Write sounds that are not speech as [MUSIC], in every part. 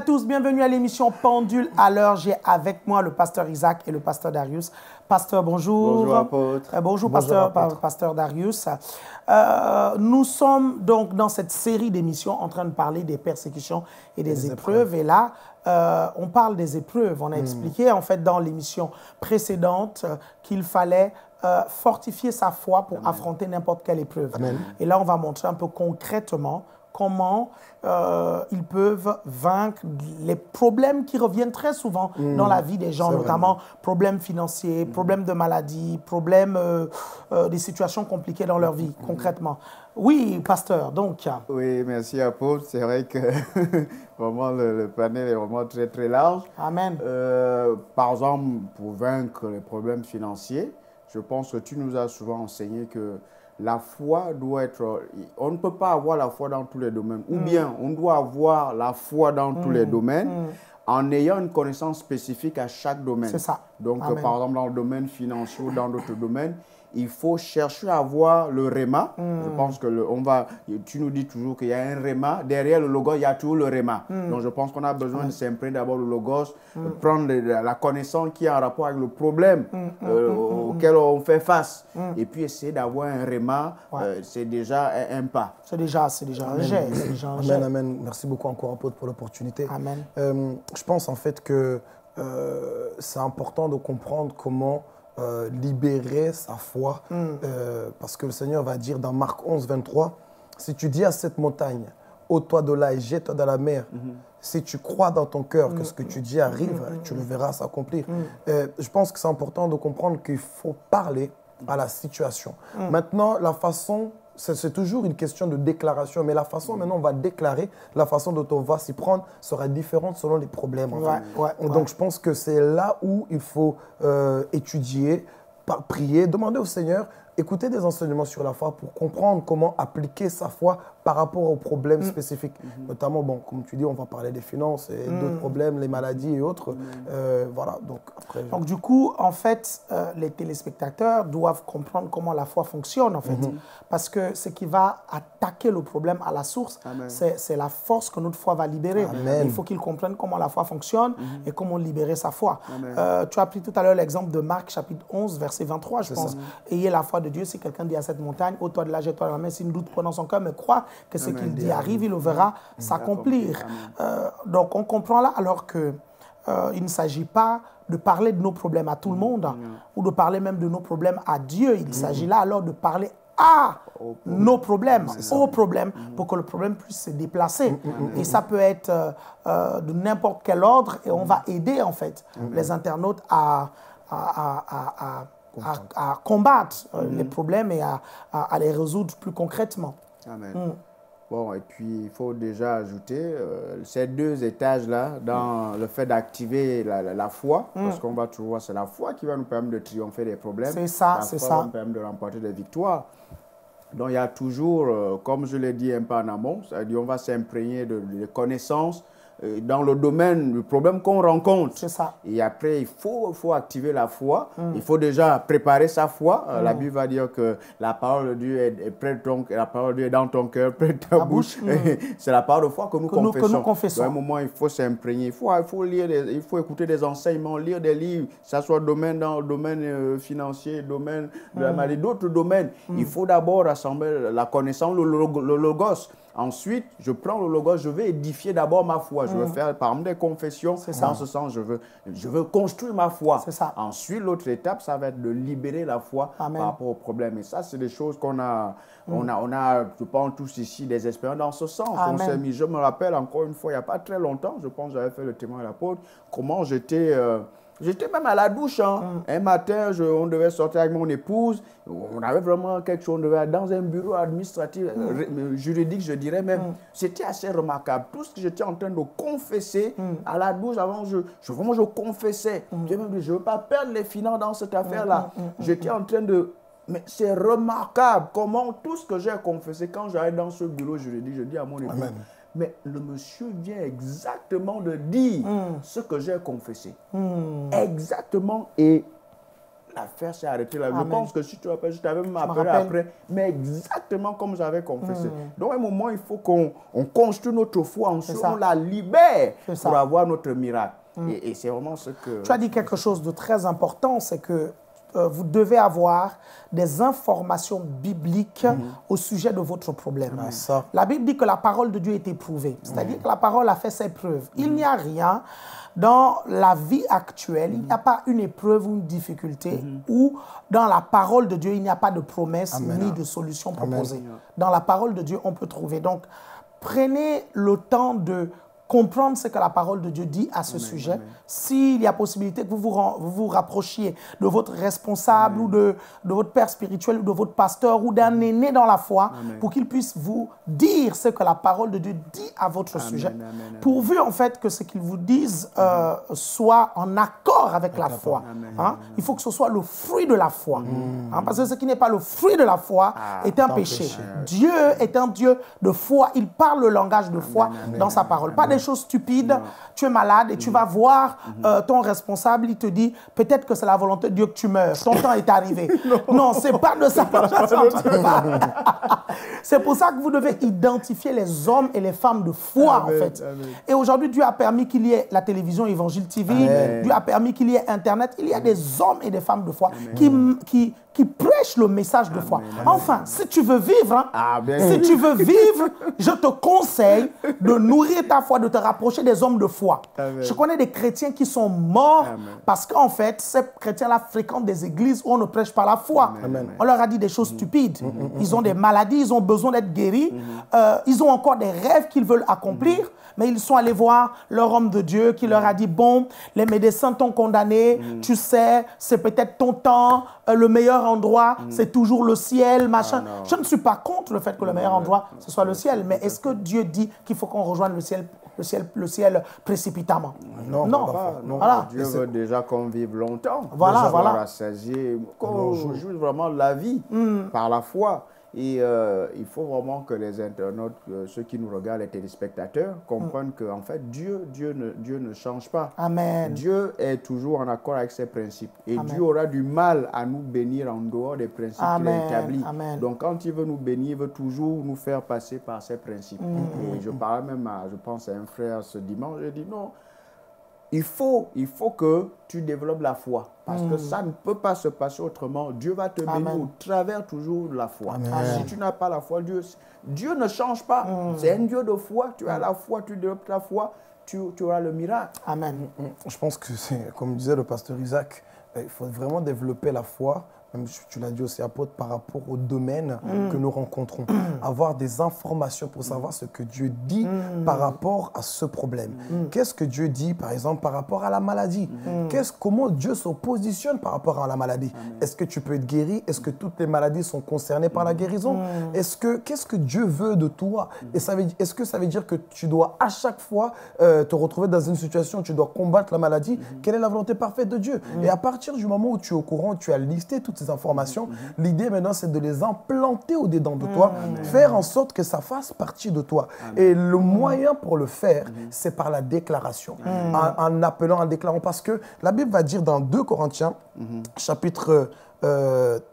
À tous, bienvenue à l'émission Pendule à l'heure. J'ai avec moi le pasteur Isaac et le pasteur Darius. Pasteur, bonjour. Bonjour, apôtre. Euh, bonjour, pasteur, pasteur Darius. Euh, nous sommes donc dans cette série d'émissions en train de parler des persécutions et des, épreuves. Et là, euh, on parle des épreuves. On a hmm. expliqué en fait dans l'émission précédente qu'il fallait fortifier sa foi pour affronter n'importe quelle épreuve. Et là, on va montrer un peu concrètement comment euh, ils peuvent vaincre les problèmes qui reviennent très souvent mmh. dans la vie des gens, notamment problèmes financiers, mmh. problèmes de maladie, problèmes euh, euh, des situations compliquées dans leur vie, mmh. concrètement. Oui, pasteur, donc. Oui, merci, apôtre. C'est vrai que [LAUGHS] vraiment le, panel est vraiment très, très large. Amen. par exemple, pour vaincre les problèmes financiers, je pense que tu nous as souvent enseigné que la foi doit être... On ne peut pas avoir la foi dans tous les domaines. Ou mm. bien, on doit avoir la foi dans tous les mm. domaines mm. en ayant une connaissance spécifique à chaque domaine. C'est ça. Donc, par exemple, dans le domaine financier ou dans d'autres domaines, il faut chercher à avoir le REMA. Je hmm. pense que le, on va, tu nous dis toujours qu'il y a un REMA. Derrière le logos, il y a toujours le REMA. Hmm. Donc je pense qu'on a besoin de s'imprégner d'abord le logos, de hmm. prendre la connaissance qui est en rapport avec le problème euh, auquel on fait face. Et puis essayer d'avoir un REMA, euh, c'est déjà un, pas. C'est déjà, c'est déjà un geste. Amen, amen. Merci beaucoup encore, Apôtre, pour l'opportunité. Amen. Euh, je pense en fait que c'est important de comprendre comment euh, libérer sa foi. Mm. Euh, parce que le Seigneur va dire dans Marc 11, 23, si tu dis à cette montagne, ôte-toi de là et jette-toi dans la mer, mm-hmm. si tu crois dans ton cœur que ce que tu dis arrive, mm-hmm. tu le verras s'accomplir. Mm. Euh, je pense que c'est important de comprendre qu'il faut parler à la situation. Mm. Maintenant, la façon c'est toujours une question de déclaration, mais la façon maintenant on va déclarer, la façon dont on va s'y prendre sera différente selon les problèmes. Donc je pense que c'est là où il faut euh, étudier, prier, demander au Seigneur écouter des enseignements sur la foi pour comprendre comment appliquer sa foi par rapport aux problèmes mm. spécifiques. Mm-hmm. Notamment, bon, comme tu dis, on va parler des finances et mm. d'autres problèmes, les maladies et autres. Mm. Euh, voilà, donc après... Donc du coup, en fait, euh, les téléspectateurs doivent comprendre comment la foi fonctionne, en fait. Mm-hmm. Parce que ce qui va attaquer le problème à la source, c'est la force que notre foi va libérer. Il faut qu'ils comprennent comment la foi fonctionne mm-hmm. et comment libérer sa foi. Euh, tu as pris tout à l'heure l'exemple de Marc, chapitre 11, verset 23, je pense. Ayez la foi de Dieu. Si quelqu'un dit à cette montagne, ô toi de là, jette-toi la main, s'il doute dans son cœur, mais crois que ce qu'il dit arrive, il le verra s'accomplir. Euh, donc on comprend là alors que euh, il ne s'agit pas de parler de nos problèmes à tout le monde ou de parler même de nos problèmes à Dieu. Il s'agit là alors de parler à nos problèmes, aux problèmes, pour que le problème puisse se déplacer. Et ça peut être euh, de n'importe quel ordre et on va aider en fait les internautes à, à, à à, combattre euh, les problèmes et à, à, les résoudre plus concrètement. Amen. Mm. Bon, et puis il faut déjà ajouter euh, ces deux étages-là dans le fait d'activer la, foi, mm. parce qu'on va toujours voir, c'est la foi qui va nous permettre de triompher des problèmes. C'est ça, c'est ça. va nous permettre de remporter des victoires. Donc il y a toujours, euh, comme je l'ai dit un peu en amont, on va s'imprégner de, de, connaissances dans le domaine du problème qu'on rencontre. C'est ça. Et après, il faut, faut activer la foi. Mm. Il faut déjà préparer sa foi. Euh, la mm. Bible va dire que la parole de Dieu est, près de ton la parole de Dieu est dans ton cœur, [LAUGHS] près de ta bouche. Mm. [LAUGHS] C'est la parole de foi que nous confessons. que nous confessons. À un moment, il faut s'imprégner. Il faut, il faut lire, il faut écouter des enseignements, lire des livres, que ce soit domaine dans le domaine euh, financier, domaine de la maladie, d'autres domaines. Il faut d'abord rassembler la connaissance, le, le logos. Ensuite, je prends le logo, je vais édifier d'abord ma foi. Je veux mm. faire, par exemple, des confessions. Dans ce sens, je veux, je veux construire ma foi. Ça. Ensuite, l'autre étape, ça va être de libérer la foi par rapport au problème. Et ça, c'est des choses qu'on a, mm. on a, on a, je pense, tous ici des expériences dans ce sens. Je me rappelle encore une fois, il n'y a pas très longtemps, je pense, j'avais fait le témoin à l'apôtre, comment j'étais... Euh, J'étais même à la douche. Hein. Mm. Un matin, je, on devait sortir avec mon épouse. On avait vraiment quelque chose. On devait être dans un bureau administratif, mm. euh, juridique, je dirais même. Mm. C'était assez remarquable. Tout ce que j'étais en train de confesser à la douche, avant, je, je vraiment, je confessais. Je ne veux pas perdre les finances dans cette affaire-là. J'étais en train de mais c'est remarquable comment tout ce que j'ai confessé, quand j'arrive dans ce bureau juridique, je dis à mon épouse, mais le monsieur vient exactement de dire hmm. ce que j'ai confessé. Hmm. Exactement. Et l'affaire s'est arrêtée là. Je pense que si tu appelles, je t'avais même appelé après, mais exactement comme j'avais confessé. Hmm. Donc, à un moment, il faut qu'on construise notre foi, on, on la libère pour avoir notre miracle. Et, c'est vraiment ce que... Tu as dit quelque chose de très important, c'est que euh, vous devez avoir des informations bibliques hmm. au sujet de votre problème. Ah, la Bible dit que la parole de Dieu est éprouvée, c'est-à-dire que la parole a fait ses preuves. Il n'y a rien dans la vie actuelle, il n'y a pas une épreuve ou une difficulté mhm. où dans la parole de Dieu, il n'y a pas de promesse ni de solution proposée. Dans la parole de Dieu, on peut trouver. Donc, prenez le temps de comprendre ce que la parole de Dieu dit à ce sujet. S'il y a possibilité que vous vous, vous, rapprochiez de votre responsable ou de, de, votre père spirituel ou de votre pasteur ou d'un aîné dans la foi pour qu'il puisse vous dire ce que la parole de Dieu dit à votre sujet. Pourvu en fait que ce qu'il vous dise euh, soit en accord avec la foi. Hein. Il faut que ce soit le fruit de la foi. Hein, parce que ce qui n'est pas le fruit de la foi ah, est un péché. Dieu est un Dieu de foi. Il parle le langage de foi dans sa parole. Pas des chose stupide, tu es malade et tu vas voir euh, ton responsable, il te dit peut-être que c'est la volonté de Dieu que tu meurs, ton temps est arrivé. [LAUGHS] non, c'est pas de ça. [LAUGHS] c'est pour ça que vous devez identifier les hommes et les femmes de foi en fait. Et aujourd'hui, Dieu a permis qu'il y ait la télévision Évangile TV, Dieu a permis qu'il y ait Internet. Il y a des hommes et des femmes de foi qui, qui, qui prêchent le message de foi. Enfin, si tu veux vivre, hein, si tu veux vivre, je te conseille de nourrir ta foi, de te rapprocher des hommes de foi. Je connais des chrétiens qui sont morts parce qu'en fait, ces chrétiens-là fréquentent des églises où on ne prêche pas la foi. On leur a dit des choses stupides. Mm, mm, mm, ils ont des maladies, ils ont besoin d'être guéris. Euh, ils ont encore des rêves qu'ils veulent accomplir mais ils sont allés voir leur homme de Dieu qui leur a dit, bon, les médecins t'ont condamné, mm. tu sais, c'est peut-être ton temps, euh, le meilleur endroit, mm. c'est toujours le ciel, machin. Ah, je ne suis pas contre le fait que le meilleur endroit, ce soit le ciel, mais est-ce que Dieu dit qu'il faut qu'on rejoigne le ciel le ciel, le ciel précipitamment? Non, non. voilà. Dieu veut déjà qu'on vive longtemps. Voilà, voilà. Qu'on joue vraiment la vie mm. par la foi. Et euh, il faut vraiment que les internautes, ceux qui nous regardent, les téléspectateurs, comprennent que qu'en fait, Dieu, Dieu, ne, Dieu ne change pas. Amen. Dieu est toujours en accord avec ses principes. Et Dieu aura du mal à nous bénir en dehors des principes qu'il a établis. Donc, quand il veut nous bénir, il veut toujours nous faire passer par ses principes. Mm. Et je parlais même à, je pense, à un frère ce dimanche, je dis non, il faut, il faut que tu développes la foi. Parce que mm. ça ne peut pas se passer autrement. Dieu va te bénir au travers toujours de la foi. Si tu n'as pas la foi, Dieu, Dieu ne change pas. Mm. C'est un Dieu de foi. Tu as la foi, tu développes la foi, tu, tu auras le miracle. Amen. Mm, Je pense que c'est, comme disait le pasteur Isaac, il faut vraiment développer la foi même tu l'as dit aussi apôtre, par rapport au domaine mm. que nous rencontrons. Mm. Avoir des informations pour savoir ce que Dieu dit mm. par rapport à ce problème. Qu'est-ce que Dieu dit, par exemple, par rapport à la maladie? Qu'est-ce, Comment Dieu se positionne par rapport à la maladie? Est-ce que tu peux être guéri? Est-ce que toutes les maladies sont concernées par la guérison? Est-ce que, Qu'est-ce que Dieu veut de toi? Et ça veut, Est-ce que ça veut dire que tu dois à chaque fois euh, te retrouver dans une situation où tu dois combattre la maladie? Quelle est la volonté parfaite de Dieu? Et à partir du moment où tu es au courant, tu as listé toutes informations. L'idée maintenant, c'est de les implanter au-dedans de toi, faire en sorte que ça fasse partie de toi. Et le moyen pour le faire, c'est par la déclaration, en, appelant, en déclarant. Parce que la Bible va dire dans 2 Corinthiens, chapitre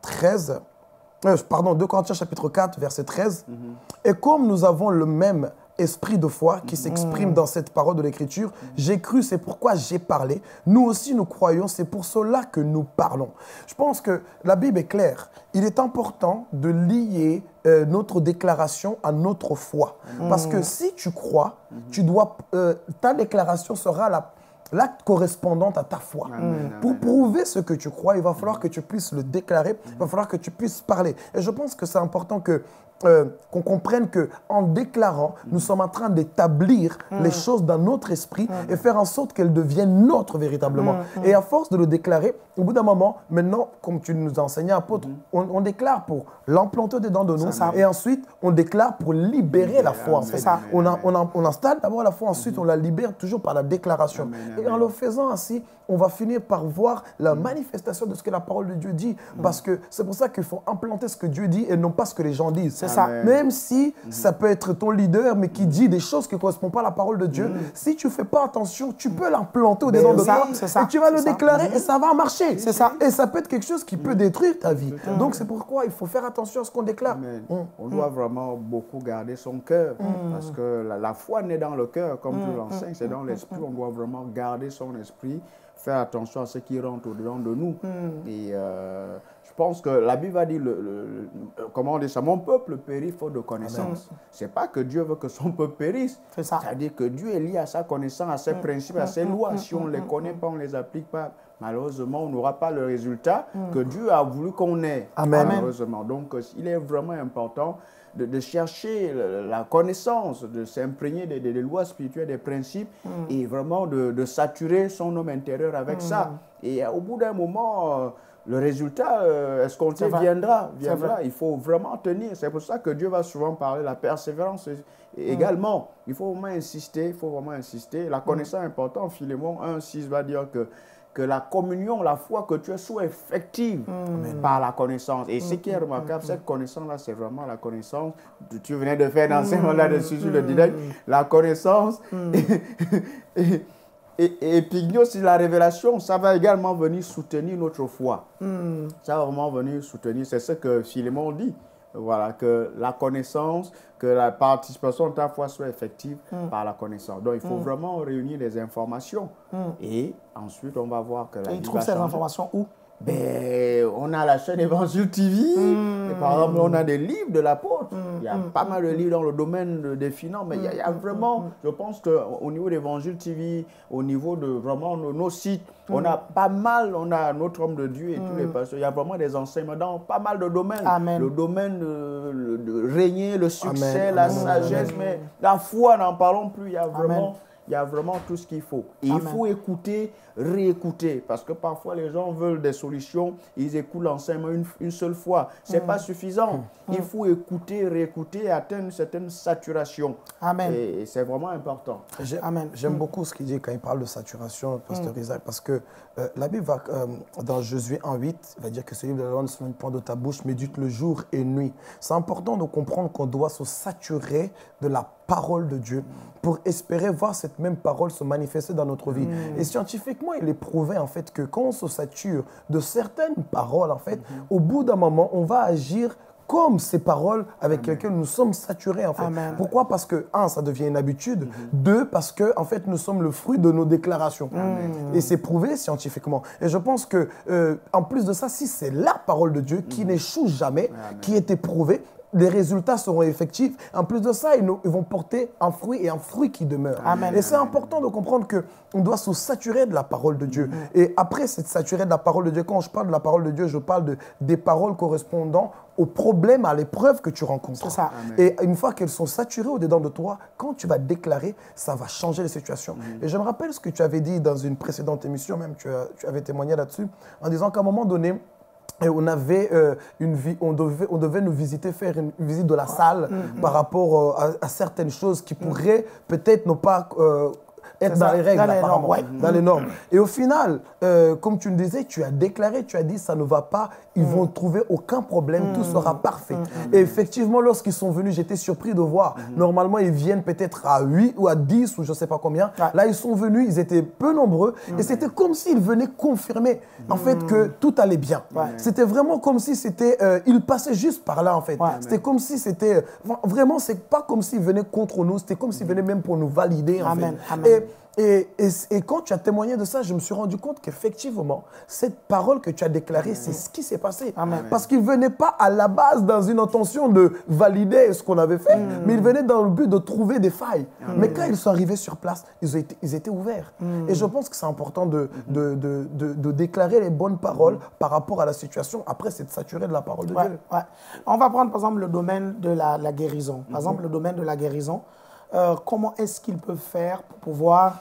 13, euh, euh, pardon, 2 Corinthiens chapitre 4, verset 13, et comme nous avons le même esprit de foi qui s'exprime dans cette parole de l'Écriture. J'ai cru, c'est pourquoi j'ai parlé. Nous aussi, nous croyons, c'est pour cela que nous parlons. Je pense que la Bible est claire. Il est important de lier euh, notre déclaration à notre foi. Parce que si tu crois, tu dois, euh, ta déclaration sera la l'acte correspondant à ta foi. Pour prouver ce que tu crois, il va falloir que tu puisses le déclarer, il va falloir que tu puisses parler. Et je pense que c'est important que euh, qu'on comprenne que en déclarant, nous sommes en train d'établir mm. les choses dans notre esprit mm. et faire en sorte qu'elles deviennent nôtres véritablement. Mm, et à force de le déclarer, au bout d'un moment, maintenant, comme tu nous as enseigné, apôtre, on, déclare pour l'implanter dedans de nous et ensuite on déclare pour libérer la foi. Ça. On, on, installe d'abord la foi, ensuite on la libère toujours par la déclaration. Et en le faisant ainsi, on va finir par voir la manifestation de ce que la parole de Dieu dit. Parce que c'est pour ça qu'il faut implanter ce que Dieu dit et non pas ce que les gens disent. C'est ça. Même si mhm. ça peut être ton leader, mais qui dit des choses qui ne correspondent pas à la parole de Dieu, mhm. si tu ne fais pas attention, tu peux l'implanter au-dedans de toi. Ça. Et tu vas le déclarer et ça va marcher. C'est ça. Et ça peut être quelque chose qui peut détruire ta vie. Donc c'est pourquoi il faut faire attention à ce qu'on déclare. On doit vraiment beaucoup garder son cœur. Parce que la, foi naît dans le cœur, comme tu l'enseignes, c'est dans l'esprit. On doit vraiment garder son esprit faire attention à ce qui rentre au-dedans de nous. Et euh, pense que la Bible va dire, le, comment on dit ça, mon peuple périt faute de connaissance. Ce n'est pas que Dieu veut que son peuple périsse. C'est-à-dire que Dieu est lié à sa connaissance, à ses mm. principes, à ses mm. lois. Mm. Si on ne les connaît pas, on ne les applique pas, malheureusement, on n'aura pas le résultat que Dieu a voulu qu'on ait. Amen. Malheureusement. Donc, il est vraiment important de, chercher la connaissance, de s'imprégner des, lois spirituelles, des principes, et vraiment de, saturer son homme intérieur avec ça. Et au bout d'un moment, euh, le résultat euh, est-ce qu'on viendra, viendra. Il faut vraiment tenir. C'est pour ça que Dieu va souvent parler de la persévérance également. Il faut vraiment insister, il faut vraiment insister. La connaissance est importante. Philémon 1, 6 va dire que que la communion, la foi que tu as soit effective par la connaissance. Et ce qui est remarquable, cette connaissance-là, c'est vraiment la connaissance. Tu venais de faire un enseignement là-dessus sur le. La connaissance. [LAUGHS] et, et, puis, aussi la révélation, ça va également venir soutenir notre foi. Hmm. Ça va vraiment venir soutenir. C'est ce que Philémon dit. Voilà, que la connaissance, que la participation de ta foi soit effective hmm. par la connaissance. Donc, il faut hmm. vraiment réunir les informations. Et ensuite, on va voir que la Et il trouve ces informations où? Ben, on a la chaîne Évangile TV. Et par exemple, on a des livres de l'apôtre. Il y a pas mal de livres dans le domaine des finances, mais il y a, vraiment, je pense qu'au niveau d'Évangile TV, au niveau de vraiment nos, sites, on a pas mal, on a notre homme de Dieu et tous les pasteurs. Il y a vraiment des enseignements dans pas mal de domaines. Le domaine de, régner, le succès, la sagesse, mais la foi, n'en parlons plus. Il y a vraiment il y a vraiment tout ce qu'il faut. Et il faut écouter, réécouter, parce que parfois les gens veulent des solutions, ils écoutent l'enseignement une, seule fois. Ce n'est pas suffisant. Mm. Il faut écouter, réécouter et atteindre une certaine saturation. Amen. Et, c'est vraiment important. J'aime mm. beaucoup ce qu'il dit quand il parle de saturation, Pasteur Isaac, parce que euh, la Bible va, euh, dans Josué 1.8, va dire que ce livre de la loi ne se point de ta bouche, médite le jour et nuit. C'est important de comprendre qu'on doit se saturer de la parole de Dieu pour espérer voir cette même parole se manifester dans notre vie. Et scientifiquement, il est prouvé en fait que quand on se sature de certaines paroles, en fait, mm-hmm. au bout d'un moment, on va agir comme ces paroles avec lesquelles nous sommes saturés en fait. Pourquoi? Parce que un, ça devient une habitude. Mm-hmm. Deux, parce que en fait, nous sommes le fruit de nos déclarations. Et c'est prouvé scientifiquement. Et je pense que euh, en plus de ça, si c'est la parole de Dieu qui mm-hmm. n'échoue jamais, qui est éprouvée, les résultats seront effectifs. En plus de ça, ils, vont porter un fruit et un fruit qui demeure. Et c'est important de comprendre qu'on doit se saturer de la parole de Dieu. Mm. Et après cette saturer de la parole de Dieu, quand je parle de la parole de Dieu, je parle de, des paroles correspondant aux problèmes, à l'épreuve que tu rencontres. Ça. Et une fois qu'elles sont saturées au-dedans de toi, quand tu vas déclarer, ça va changer les situations. Mm. Et je me rappelle ce que tu avais dit dans une précédente émission, même tu, tu avais témoigné là-dessus, en disant qu'à un moment donné, et on avait euh, une vie, on devait, on devait nous visiter, faire une visite de la salle mm-hmm. par rapport euh, à, certaines choses qui pourraient peut-être ne pas euh, être dans les règles, dans les, normes, dans les normes. Et au final, euh, comme tu me disais, tu as déclaré, tu as dit ça ne va pas, ils mm. vont trouver aucun problème, tout mm. sera parfait. Mm. Et effectivement, lorsqu'ils sont venus, j'étais surpris de voir. Normalement, ils viennent peut-être à 8 ou à 10 ou je ne sais pas combien. Là, ils sont venus, ils étaient peu nombreux et c'était comme s'ils venaient confirmer en fait que tout allait bien. C'était vraiment comme si c'était, euh, ils passaient juste par là en fait. C'était comme si c'était, vraiment, c'est pas comme s'ils venaient contre nous, c'était comme s'ils venaient même pour nous valider. En Amen. Fait. Et, et, quand tu as témoigné de ça, je me suis rendu compte qu'effectivement, cette parole que tu as déclarée, c'est ce qui s'est passé. Parce qu'ils ne venaient pas à la base dans une intention de valider ce qu'on avait fait, mm. mais ils venaient dans le but de trouver des failles. Mais quand ils sont arrivés sur place, ils, été, ils étaient ouverts. Mm. Et je pense que c'est important de, de, de, de, déclarer les bonnes paroles mm. par rapport à la situation. Après, c'est de saturer de la parole de Dieu. On va prendre par exemple le domaine de la, la guérison. Par mm-hmm. exemple, le domaine de la guérison. Euh, comment est-ce qu'ils peuvent faire pour pouvoir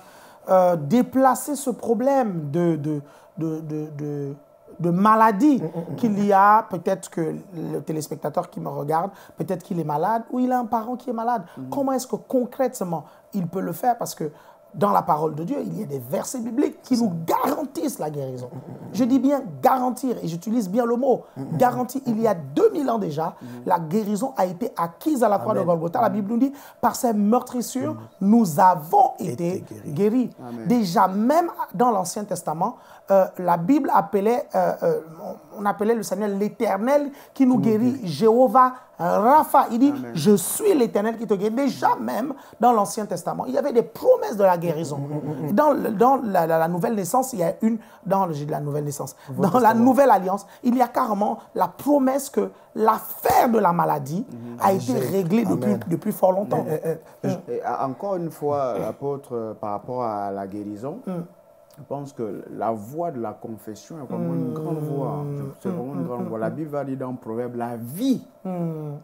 euh, déplacer ce problème de, de, de, de, maladie mm, mm, mm, qu'il y a, peut-être que le téléspectateur qui me regarde, peut-être qu'il est malade ou il a un parent qui est malade. Comment est-ce que concrètement il peut le faire? Parce que dans la parole de Dieu, il y a des versets bibliques qui nous garantissent la guérison. Je dis bien garantir, et j'utilise bien le mot garantir. Il y a 2000 ans déjà, la guérison a été acquise à la croix de Golgotha. La Bible nous dit, par ces meurtrissures, nous avons été, guéris. Déjà, même dans l'Ancien Testament, euh, la Bible appelait, euh, euh, on appelait le Seigneur l'éternel qui nous guérit, Jéhovah Rapha. Il dit, je suis l'éternel qui te guérit. Déjà même dans l'Ancien Testament, il y avait des promesses de la guérison. Dans, dans la, nouvelle naissance, il y a une, dans la nouvelle naissance, dans la nouvelle alliance, il y a carrément la promesse que l'affaire de la maladie a été réglée depuis, depuis fort longtemps. encore une fois, l'apôtre, par rapport à la guérison, mm. Je pense que la voix de la confession est vraiment une grande voix. C'est vraiment une grande voix. La Bible va dire dans le proverbe, la vie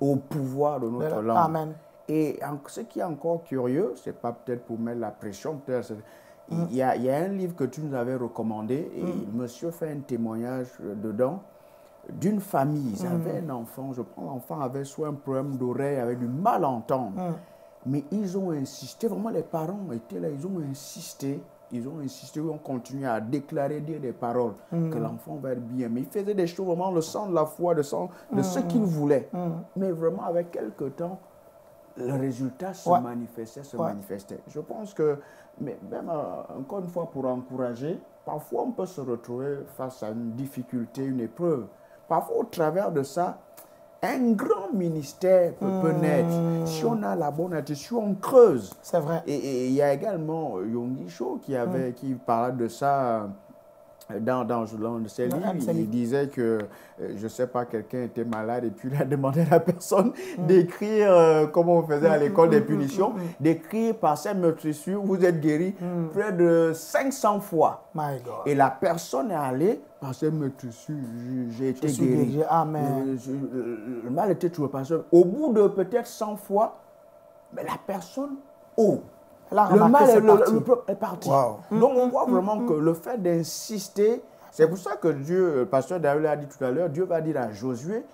au pouvoir de notre langue. Amen. Et ce qui est encore curieux, c'est pas peut-être pour mettre la pression, peut-être il, y y, a, un livre que tu nous avais recommandé et mm. monsieur fait un témoignage dedans d'une famille. Ils avaient mm. un enfant, je prends l'enfant avait soit un problème d'oreille, avait du mal à entendre. Mm. Mais ils ont insisté, vraiment les parents étaient là, ils ont insisté ils ont insisté, ils ont continué à déclarer, dire des paroles, mm. que l'enfant va être bien. Mais ils faisaient des choses vraiment le sang de la foi, de, sang, de ce mm. qu'ils voulaient. Mm. Mais vraiment, avec quelques temps, le résultat se manifestait, se manifestait. Je pense que, mais même euh, encore une fois, pour encourager, parfois on peut se retrouver face à une difficulté, une épreuve. Parfois, au travers de ça, un grand ministère peut, naître si on a la bonne attitude, si on creuse. C'est vrai. Et il y a également Yongi Cho qui, avait, mm. qui parlait de ça dans, dans, dans ses livres, il disait que, euh, je ne sais pas, quelqu'un était malade et puis il a [LAUGHS] demandé à la personne mm. d'écrire, euh, comme on faisait à mm, l'école des punitions, d'écrire par cette meurtrissure, vous êtes guéri près de 500 fois. My God. Et la personne est allée par cette meurtrissure, j'ai été guéri. Amen. Le, mal était toujours passé. Au bout de peut-être 100 fois, mais la personne, oh, le mal est, le, parti. Donc on voit vraiment que le fait d'insister, c'est pour ça que Dieu, le pasteur David l'a dit tout à l'heure, Dieu va dire à Josué,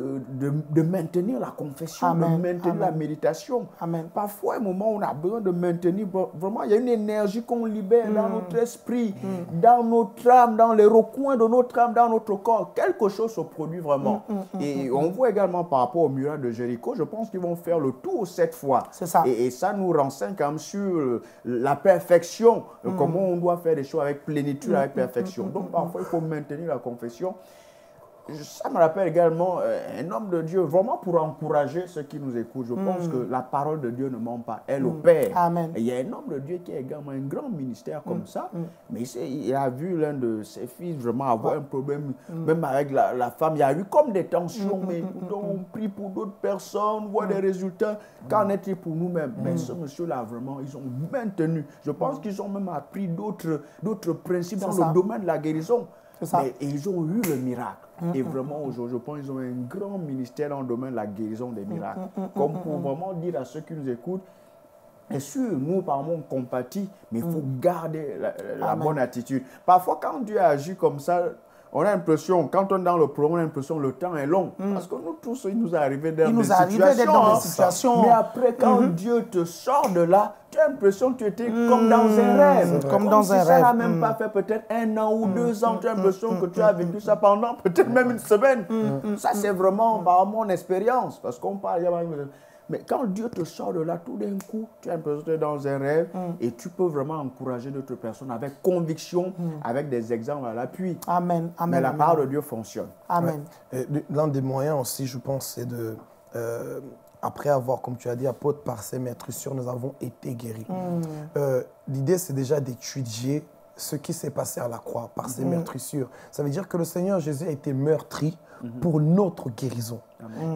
de, de, maintenir la confession, de maintenir la méditation. Amen. Parfois, un moment on a besoin de maintenir, vraiment, il y a une énergie qu'on libère dans mm. notre esprit, mm. dans notre âme, dans les recoins de notre âme, dans notre corps. Quelque chose se produit vraiment. Mm, et on voit également par rapport au muraille de Jéricho, je pense qu'ils vont faire le tour cette fois. C'est ça. Et, ça nous renseigne quand même sur la perfection, comment on doit faire des choses avec plénitude, avec perfection. Donc parfois, il faut maintenir la confession ça me rappelle également euh, un homme de Dieu, vraiment pour encourager ceux qui nous écoutent. Je pense mm. que la parole de Dieu ne ment pas, elle mm. opère. Amen. il y a un homme de Dieu qui a également un grand ministère comme mm. ça, mais il, a vu l'un de ses fils vraiment avoir un problème, même avec la, femme. Il y a eu comme des tensions, mais on prie pour d'autres personnes, voit des résultats. Qu'en est-il pour nous-mêmes? Mais ce monsieur-là, vraiment, ils ont maintenu. Je pense qu'ils ont même appris d'autres principes dans le domaine de la guérison. Mais ils ont eu le miracle. Mm, et mm, vraiment, mm, aujourd'hui, je pense qu'ils ont un grand ministère dans le domaine de la guérison des miracles. Comme pour vraiment dire à ceux qui nous écoutent, Bien sûr, nous, par on compatit, mais il faut garder la, bonne attitude. Parfois, quand Dieu agit comme ça, on a l'impression, quand on est dans le problème, on a l'impression que le temps est long. Parce que nous tous, il nous est arrivé dans, des, situations, dans des hein. situations. Mais après, quand mm-hmm. Dieu te sort de là, tu as l'impression que tu étais comme dans un rêve. Comme, dans un rêve. Ça n'a même pas fait peut-être un an ou deux ans. Tu as l'impression que tu as vécu ça pendant peut-être même une semaine. Ça, c'est vraiment par mon expérience. Parce qu'on parle, mais quand Dieu te sort de là, tout d'un coup, tu as l'impression d'être dans un rêve mm. et tu peux vraiment encourager d'autres personnes avec conviction, mm. avec des exemples à l'appui. Amen. Amen. Mais la parole de Dieu fonctionne. Amen. L'un des moyens aussi, je pense, c'est de. Euh, après avoir, comme tu as dit, apôtre par ses maîtres sûrs, nous avons été guéris. Mm. Euh, l'idée, c'est déjà d'étudier ce qui s'est passé à la croix par ses meurtrissures. Ça veut dire que le Seigneur Jésus a été meurtri. Pour notre guérison.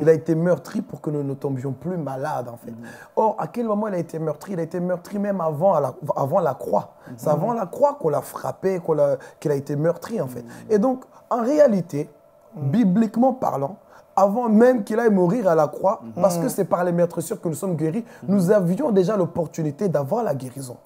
Il a été meurtri pour que nous ne tombions plus malades, en fait. Mhm. Or, à quel moment il a été meurtri? Il a été meurtri même avant la, avant la croix. Mhm. C'est avant la croix qu'on l'a frappé, qu'il a, été meurtri, en fait. Et donc, en réalité, bibliquement parlant, avant même qu'il aille mourir à la croix, parce que c'est par les meurtrissures que nous sommes guéris, nous avions déjà l'opportunité d'avoir la guérison.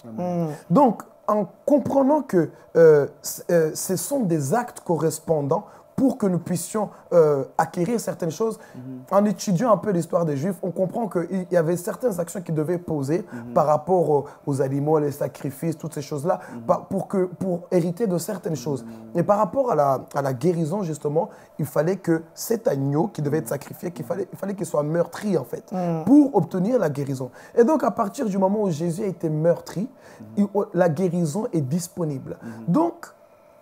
Donc, en comprenant que euh, euh, ce sont des actes correspondants pour que nous puissions euh, acquérir certaines choses. Mm-hmm. En étudiant un peu l'histoire des Juifs, on comprend qu'il y avait certaines actions qui devaient poser mm-hmm. par rapport aux, animaux, les sacrifices, toutes ces choses-là, mm-hmm. pour, que, pour hériter de certaines choses. Et par rapport à la, à la guérison, justement, il fallait que cet agneau qui devait être sacrifié, qu'il fallait qu'il fallait qu'il soit meurtri, en fait, pour obtenir la guérison. Et donc, à partir du moment où Jésus a été meurtri, la guérison est disponible. Donc,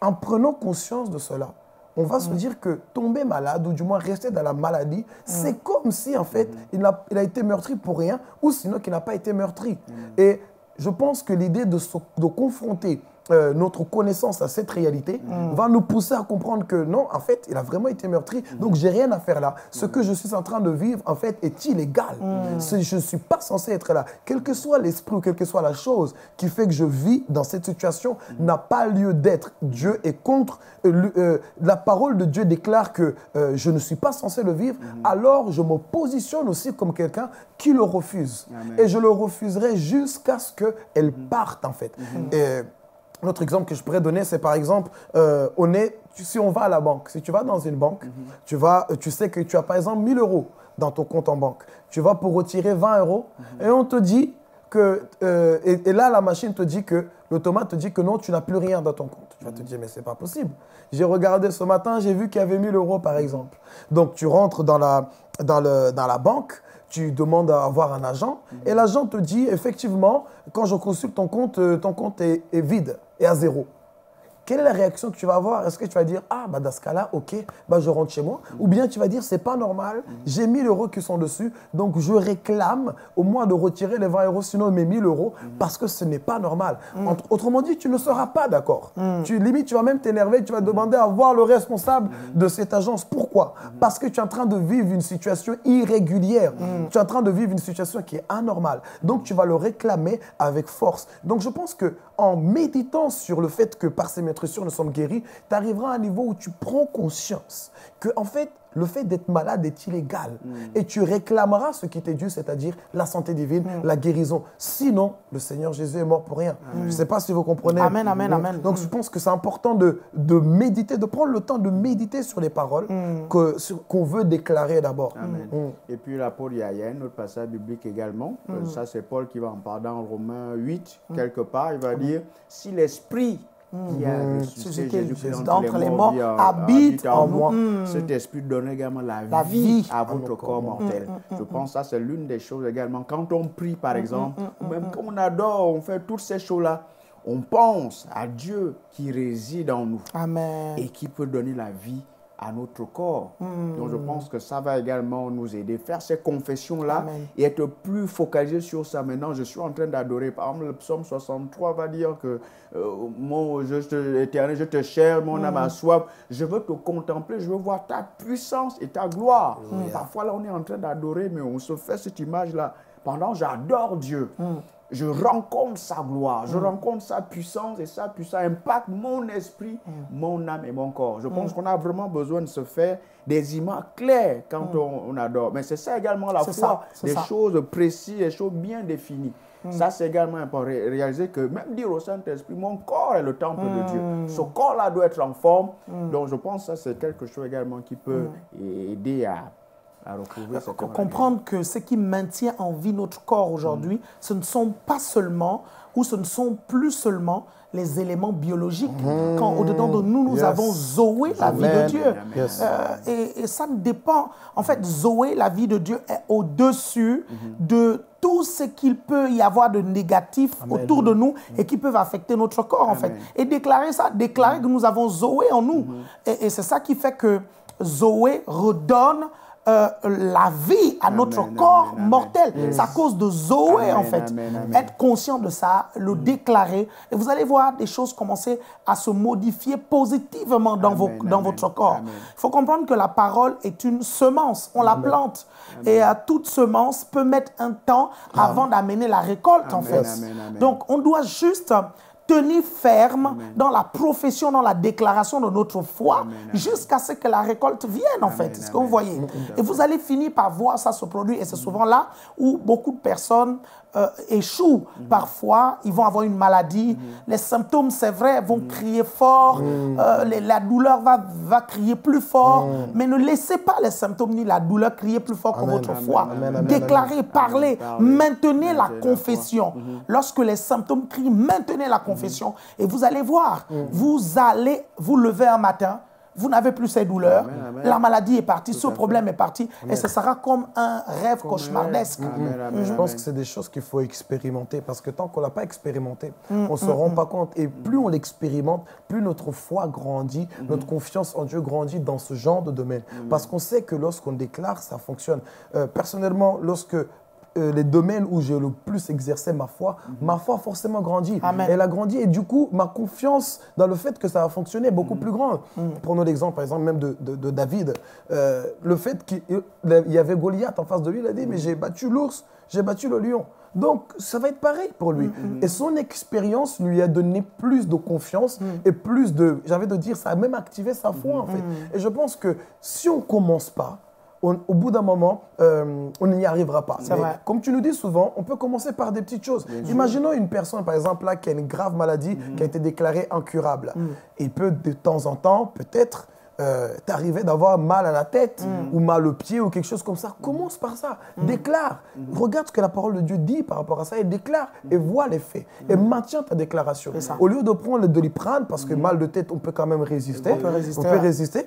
en prenant conscience de cela, on va se dire que tomber malade, ou du moins rester dans la maladie, c'est mm. comme si, en fait, il, a, il, a, été meurtri pour rien, ou sinon qu'il n'a pas été meurtri. Et je pense que l'idée de, de confronter euh, notre connaissance à cette réalité mm. va nous pousser à comprendre que non, en fait, il a vraiment été meurtri, mm. donc j'ai rien à faire là. Ce que je suis en train de vivre, en fait, est illégal. Mm. Je ne suis pas censé être là. Quel que soit l'esprit ou quelle que soit la chose qui fait que je vis dans cette situation n'a pas lieu d'être. Dieu est contre. Euh, euh, la parole de Dieu déclare que je ne suis pas censé le vivre, alors je me positionne aussi comme quelqu'un qui le refuse. Et je le refuserai jusqu'à ce qu'elle parte, en fait. Et, L'autre exemple que je pourrais donner, c'est par exemple, euh, on est, si on va à la banque, si tu vas dans une banque, mhm. tu, vas, euh, tu sais que tu as par exemple 1000 euros dans ton compte en banque. Tu vas pour retirer 20 euros mhm. et on te dit que, euh, et, là la machine te dit que, l'automate te dit que non, tu n'as plus rien dans ton compte. Tu vas te mhm. dire, mais c'est pas possible. J'ai regardé ce matin, j'ai vu qu'il y avait 1000 euros par exemple. Donc tu rentres dans la, dans le, dans la banque, tu demandes à avoir un agent et l'agent te dit effectivement, quand je consulte ton compte, ton compte est vide et à zéro quelle est la réaction que tu vas avoir? Est-ce que tu vas dire, ah, bah, dans ce cas-là, ok, bah, je rentre chez moi? Ou bien tu vas dire, c'est pas normal, j'ai 1000 euros qui sont dessus, donc je réclame au moins de retirer les 20 euros, sinon mes 1000 euros, parce que ce n'est pas normal. Autrement dit, tu ne seras pas d'accord. Tu, limite, tu vas même t'énerver, tu vas demander à voir le responsable de cette agence. Pourquoi? Parce que tu es en train de vivre une situation irrégulière. Tu es en train de vivre une situation qui est anormale. Donc, tu vas le réclamer avec force. Donc, je pense que en méditant sur le fait que par ces maîtres sûr nous sommes guéris, tu arriveras à un niveau où tu prends conscience que, en fait, le fait d'être malade est illégal. Mm. Et tu réclameras ce qui t'est dû, c'est-à-dire la santé divine, mm. la guérison. Sinon, le Seigneur Jésus est mort pour rien. Je ne sais pas si vous comprenez. Amen, amen, amen. Donc, je pense que c'est important de, de, méditer, de prendre le temps de méditer sur les paroles mm. qu'on veut déclarer d'abord. Et puis, l'apôtre, il y a un autre passage biblique également. Ça, c'est Paul qui va en parler dans Romains 8, quelque part. Il va dire, si l'Esprit mmh. ressuscité Jésus d'entre les morts, habite en moi. Mmh. Cet esprit donne également la, vie, à votre corps mortel. Mmh, Je pense que ça, c'est l'une des choses également. Quand on prie, par exemple, ou même quand on adore, on fait toutes ces choses-là, on pense à Dieu qui réside en nous Amen. et qui peut donner la vie à notre corps. Hmm. Donc je pense que ça va également nous aider. Faire ces confessions-là et être plus focalisé sur ça. Maintenant, je suis en train d'adorer. Par exemple, le psaume 63 va dire que euh, mon je te, éternel, je te cherche, mon âme a hmm. soif. Je veux te contempler, je veux voir ta puissance et ta gloire. Parfois, là, on est en train d'adorer, mais on se fait cette image-là. Pendant, j'adore Dieu. Je rencontre sa gloire, je mm. rencontre sa puissance et sa puissance impacte mon esprit, mm. mon âme et mon corps. Je pense mm. qu'on a vraiment besoin de se faire des images claires quand on, adore. Mais c'est ça également la foi, des choses précises, des choses bien définies. Ça, c'est également important. Réaliser que même dire au Saint-Esprit, mon corps est le temple de Dieu. Ce corps-là doit être en forme. Donc, je pense que ça, c'est quelque chose également qui peut aider à Comprendre que ce qui maintient en vie notre corps aujourd'hui, mm. ce ne sont pas seulement, ou ce ne sont plus seulement les éléments biologiques. Mm. Quand au-dedans de nous, nous avons Zoé, la vie de Dieu. Euh, et, ça ne dépend. En fait, Zoé, la vie de Dieu, est au-dessus mm-hmm. de tout ce qu'il peut y avoir de négatif autour de nous et qui peuvent affecter notre corps, en fait. Et déclarer ça, déclarer que nous avons Zoé en nous. Mm-hmm. Et, et c'est ça qui fait que Zoé redonne euh, la vie à notre corps mortel. C'est à cause de Zoé, en fait. Être conscient de ça, le mm. déclarer. Et vous allez voir des choses commencer à se modifier positivement dans, vos, dans votre corps. Il faut comprendre que la parole est une semence. On la plante. Et euh, toute semence peut mettre un temps avant d'amener la récolte, en fait. Donc, on doit juste tenir ferme dans la profession, dans la déclaration de notre foi, jusqu'à ce que la récolte vienne, en fait. C'est ce que vous voyez? Et vous allez finir par voir ça se produire. Et c'est souvent là où beaucoup de personnes euh, échouent. Parfois, ils vont avoir une maladie. Les symptômes, c'est vrai, vont crier fort. Euh, la douleur va, va crier plus fort. Mais ne laissez pas les symptômes ni la douleur crier plus fort que votre foi. Déclarez, parlez, maintenez la confession. Lorsque les symptômes crient, maintenez la confession. Et vous allez voir, vous allez vous lever un matin vous n'avez plus ces douleurs, la maladie est partie, ce problème est parti, et ce sera comme un rêve cauchemardesque. Je pense que c'est des choses qu'il faut expérimenter, parce que tant qu'on ne l'a pas expérimenté, mm, on ne se mm, rend mm. pas compte. Et plus on l'expérimente, plus notre foi grandit, notre confiance en Dieu grandit dans ce genre de domaine. Parce qu'on sait que lorsqu'on déclare, ça fonctionne. Euh, personnellement, lorsque euh, les domaines où j'ai le plus exercé ma foi, mhm. ma foi a forcément grandi. Elle a grandi et du coup, ma confiance dans le fait que ça va fonctionner est beaucoup mhm. plus grande. Mhm. Prenons l'exemple, par exemple, même de, de, David. Euh, le fait qu'il y avait Goliath en face de lui, il a dit, mais j'ai battu l'ours, j'ai battu le lion. Donc, ça va être pareil pour lui. Et son expérience lui a donné plus de confiance et plus de, j'avais de dire, ça a même activé sa foi, en fait. Et je pense que si on ne commence pas, au bout d'un moment, euh, on n'y arrivera pas. Comme tu nous dis souvent, on peut commencer par des petites choses. Imaginons une personne, par exemple, là, qui a une grave maladie, mm-hmm. qui a été déclarée incurable. Mm. Il peut de temps en temps, peut-être, euh, d'avoir mal à la tête mm. ou mal au pied ou quelque chose comme ça, commence par ça. Mm. Déclare. Mm. Regarde ce que la parole de Dieu dit par rapport à ça et déclare et vois les faits. Et maintiens ta déclaration. Au lieu de prendre le doliprane, parce que mal de tête, on peut quand même résister. On peut résister. On peut résister.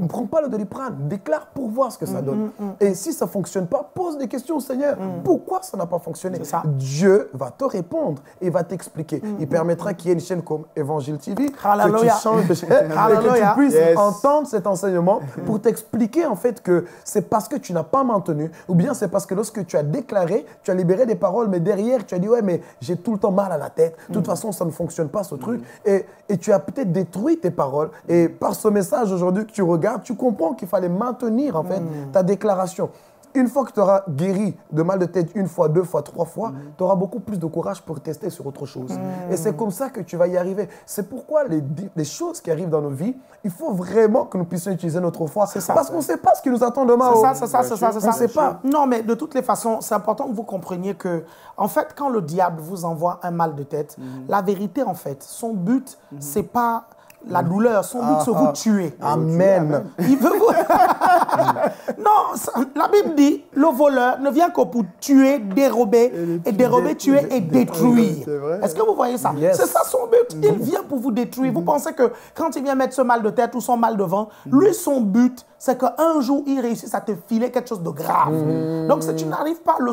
Ne prends pas le doliprane. Déclare pour voir ce que ça donne. Et si ça ne fonctionne pas, pose des questions au Seigneur. Pourquoi ça n'a pas fonctionné? Dieu va te répondre et va t'expliquer. Il permettra qu'il y ait une chaîne comme Évangile TV, que tu changes de chaîne, [LAUGHS] et que tu puisses entendre cet enseignement [LAUGHS] pour t'expliquer en fait que c'est parce que tu n'as pas maintenu, ou bien c'est parce que lorsque tu as déclaré, tu as libéré des paroles, mais derrière tu as dit ouais mais j'ai tout le temps mal à la tête, de toute mm. façon ça ne fonctionne pas ce truc, et, et tu as peut-être détruit tes paroles, et par ce message aujourd'hui que tu regardes, tu comprends qu'il fallait maintenir en fait mm. ta déclaration. Une fois que tu auras guéri de mal de tête une fois, deux fois, trois fois, mm. tu auras beaucoup plus de courage pour tester sur autre chose. Mm. Et c'est comme ça que tu vas y arriver. C'est pourquoi les, les, choses qui arrivent dans nos vies, il faut vraiment que nous puissions utiliser notre foi. Ça, Parce qu'on ne sait pas ce qui nous attend demain. C'est ça, c'est ça, c'est ça. On ne sait pas. Non, mais de toutes les façons, c'est important que vous compreniez que, en fait, quand le diable vous envoie un mal de tête, mm. la vérité, en fait, son but, c'est pas la douleur, son but, c'est vous ah, ah. tuer. Amen. Il veut vous... [LAUGHS] non, la Bible dit, le voleur ne vient que pour tuer, dérober, et, dérober, tuer et détruire. Est-ce que vous voyez ça? C'est ça son but. Il mm-hmm. vient pour vous détruire. Vous mm-hmm. pensez que quand il vient mettre ce mal de tête ou son mal de vent, mm-hmm. lui, son but, c'est qu'un jour, il réussisse à te filer quelque chose de grave. Donc, si tu n'arrives pas à le,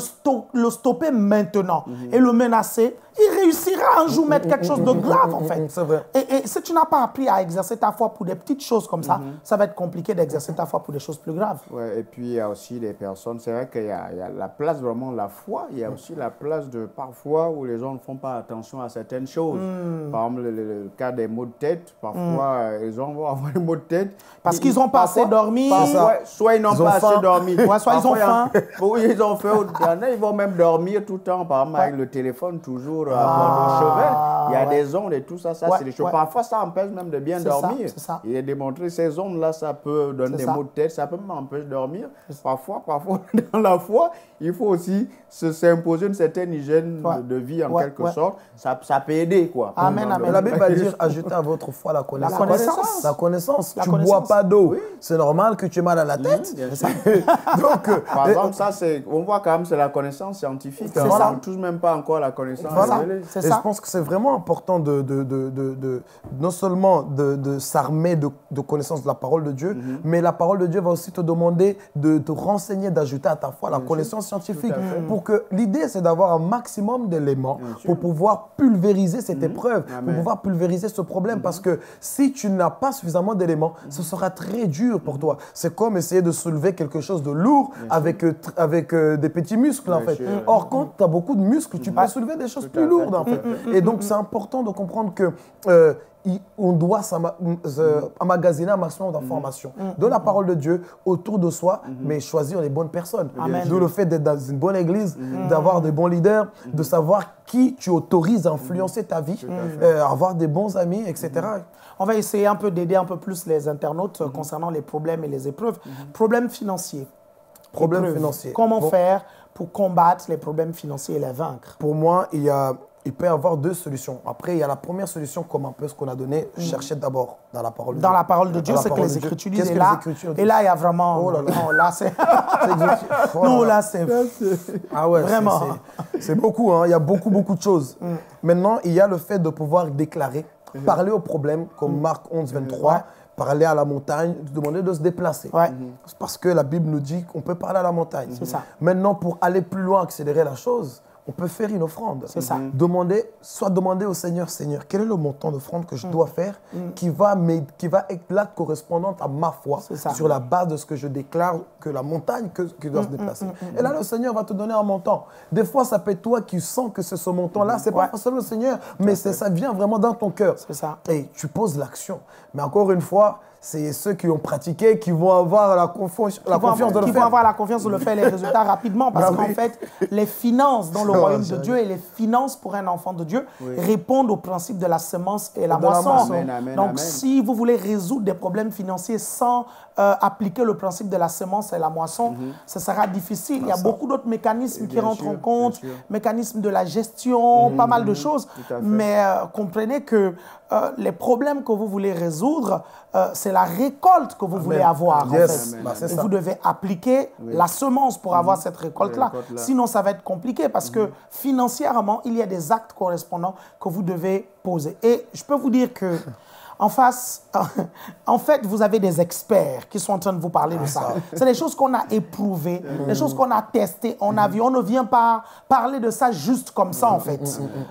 le stopper maintenant et le menacer, il réussira un jour à mettre quelque chose de grave, en fait. Vrai. Et, si tu n'as pas appris à exercer ta foi pour des petites choses comme ça, mhm. ça va être compliqué d'exercer ta foi pour des choses plus graves. Ouais, et puis, il y a aussi des personnes, c'est vrai qu'il y, y, a la place vraiment la foi, il y a aussi la place de parfois où les gens ne font pas attention à certaines choses. Hmm. Par exemple, le, cas des maux de tête, parfois, hmm. euh, les gens vont avoir des maux de tête. Parce qu'ils n'ont pas assez dormi. soit ils n'ont pas assez dormi. soit ils ont faim. [LAUGHS] Oui, ils ont faim. Ils vont même dormir tout le temps, par exemple, avec le téléphone toujours ah, Il y a des ondes et tout ça, ça c'est des choses. Parfois, ça empêche même de bien dormir. Ça, Il est démontré, ces ondes-là, ça peut donner des maux de tête, ça peut même empêcher de dormir. Parfois, parfois, [LAUGHS] dans la foi, il faut aussi s'imposer une certaine hygiène de vie en quelque sorte. Ça, ça peut aider, quoi. Amen, amen. La Bible va dire, ajoutez à votre foi la connaissance. La connaissance. La connaissance. tu ne bois pas d'eau. C'est normal que tu aies mal à la tête. [LAUGHS] Donc, euh, Par exemple, ça, on voit quand même, c'est la connaissance scientifique. On ne touche même pas encore la connaissance et je pense que c'est vraiment important de, de, de, de non seulement de, s'armer de, connaissance de la parole de Dieu, mhm. mais la parole de Dieu va aussi te demander de te renseigner, d'ajouter à ta foi la connaissance scientifique. Pour que l'idée, c'est d'avoir un maximum d'éléments pour pouvoir pulvériser cette mhm. épreuve, pour pouvoir pulvériser ce problème. Mhm. Parce que si tu n'as pas suffisamment d'éléments, ce sera très dur pour toi. C'est comme essayer de soulever quelque chose de lourd avec, euh, avec euh, des petits muscles, en fait. Or, quand tu as beaucoup de muscles, tu peux soulever des choses plus lourdes. En fait. Et donc, c'est important de comprendre que euh, on doit emmagasiner un maximum d'informations. De la parole de Dieu autour de soi, mais choisir les bonnes personnes. D'où le fait d'être dans une bonne église, d'avoir des bons leaders, de savoir qui tu autorises à influencer ta vie, euh, avoir des bons amis, etc. On va essayer un peu d'aider un peu plus les internautes concernant les problèmes et les épreuves. Problèmes financiers. Problèmes financiers. Comment faire pour combattre les problèmes financiers et les vaincre? Pour moi, il y a il peut y avoir deux solutions. Après, il y a la première solution, comme un peu ce qu'on a donné, mm. chercher d'abord dans la parole de Dieu. Dans la parole de Dieu, c'est que les Écritures disent. Et là, et là, il y a vraiment. Oh là là. Non, là, c'est. [LAUGHS] [LAUGHS] non, là, c'est. [LAUGHS] Ah ouais, vraiment. C'est beaucoup, hein. il y a beaucoup, beaucoup de choses. Mm. Maintenant, il y a le fait de pouvoir déclarer, mm-hmm. parler aux problèmes, comme mm. Marc 11, 23. parler à la montagne, demander de se déplacer. Ouais. Parce que la Bible nous dit qu'on peut parler à la montagne. C'est ça. Maintenant, pour aller plus loin, accélérer la chose, on peut faire une offrande. C'est ça. Mhm. Demander, soit demander au Seigneur, Seigneur, quel est le montant d'offrande que je mhm. dois faire mhm. qui, va, qui va être la correspondante à ma foi sur la base de ce que je déclare que la montagne que, doit se déplacer. Et là, le Seigneur va te donner un montant. Des fois, ça peut être toi qui sens que c'est ce montant-là. C'est pas forcément le Seigneur, mais ça vient vraiment dans ton cœur. C'est ça. Et tu poses l'action. Mais encore une fois, c'est ceux qui ont pratiqué qui vont avoir la, confiance, la confiance de le qui faire. vont avoir la confiance de le faire les [LAUGHS] résultats rapidement parce bah qu'en fait, les finances dans le [LAUGHS] royaume de Dieu et les finances pour un enfant de Dieu répondent au principe de la semence et la moisson. Donc, si vous voulez résoudre des problèmes financiers sans euh, appliquer le principe de la semence et la moisson, mhm. ce sera difficile. Il y a beaucoup d'autres mécanismes qui rentrent en compte, mécanismes de la gestion, pas mal de mhm. choses. Mais euh, comprenez que euh, les problèmes que vous voulez résoudre, euh, c'est la récolte que vous voulez avoir. En fait. Bah, vous devez appliquer la semence pour avoir mhm. cette récolte-là. Sinon, ça va être compliqué parce que mhm. financièrement, il y a des actes correspondants que vous devez poser. Et je peux vous dire que [LAUGHS] en face, [LAUGHS] en fait, vous avez des experts qui sont en train de vous parler de ça. C'est des choses qu'on a éprouvées, des choses qu'on a testées, on a vu. On ne vient pas parler de ça juste comme ça, en fait.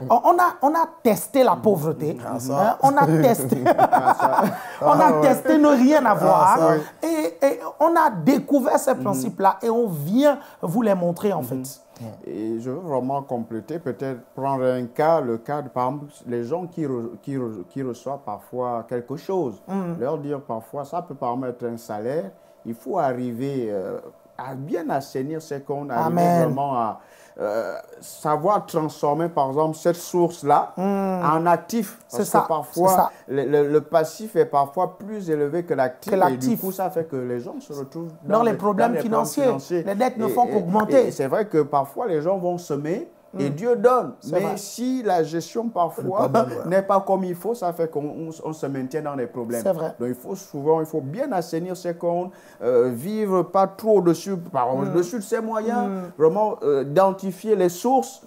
On a, on a testé la pauvreté. Hein, on a testé. [LAUGHS] [LAUGHS] on a testé ne rien avoir. Et, et, on a découvert ces principes-là et on vient vous les montrer, en fait. Et je veux vraiment compléter, peut-être prendre un cas, le cas de, par exemple, les gens qui, qui, qui reçoivent parfois quelque chose, mm. leur dire parfois, ça peut permettre un salaire, il faut arriver euh, à bien assainir ce qu'on a vraiment à euh, savoir transformer, par exemple, cette source-là hmm. en actif. C'est ça. Que parfois, Le, passif est parfois plus élevé que l'actif. Et du coup, ça fait que les gens se retrouvent dans, les, problèmes financiers. Les dettes ne font qu'augmenter. C'est vrai que parfois, les gens vont semer et mm. Dieu donne. Mais si la gestion parfois [LAUGHS] n'est pas comme il faut, ça fait qu'on se maintient dans des problèmes. C'est vrai. Donc il faut souvent, il faut bien assainir ses comptes, euh, vivre pas trop au-dessus, par mm. dessus de ses moyens, mm. vraiment euh, identifier les sources